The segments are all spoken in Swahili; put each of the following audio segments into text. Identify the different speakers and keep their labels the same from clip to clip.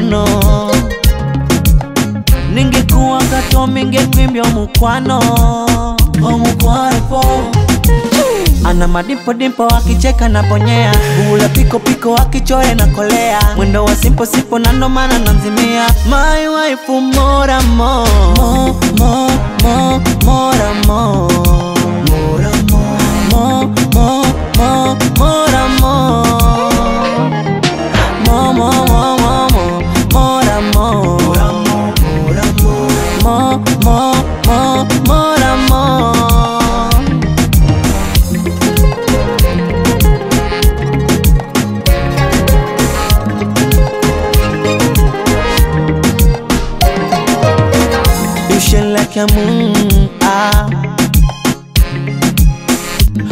Speaker 1: murano. Ningekuwa gato, ningekwimbia mukwano. Omukwapo. Ana madipo dimpo akicheka na ponyea Bula piko piko akichore na kolea Mwendo wa simpo sipo na ndo maana namzimia My wife mora mo Mo mo mo like a moon, ah.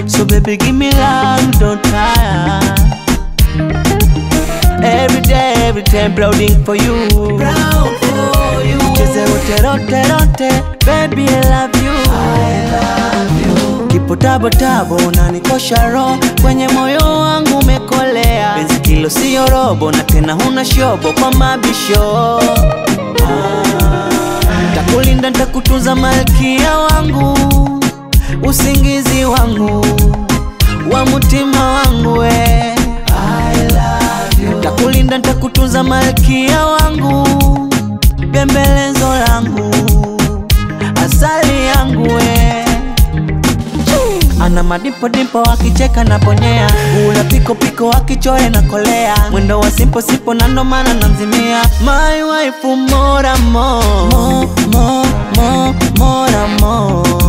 Speaker 1: So baby, give me love, don't tire. Every day, every time, prouding for you. Proud for you. Cheze rote rote rote, baby, I love you. I love you. Kipo tabo tabo, unanikosha roho kwenye moyo wangu umekolea. Penzi kilo siyo robo, na tena huna shobo kwa mabisho. Takulinda, nitakutunza malkia wangu, usingizi wangu wa mutima wangu we. I love you. Takulinda, ntakutunza malkia wangu, bembelezo langu, asali yangu we. Ana madipo dimpo akicheka na ponyea Ula piko piko akichore na kolea Mwendo wa simpo simpo na ndo maana namzimia My wife mora mo Mo mo mo mora mo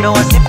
Speaker 1: know I see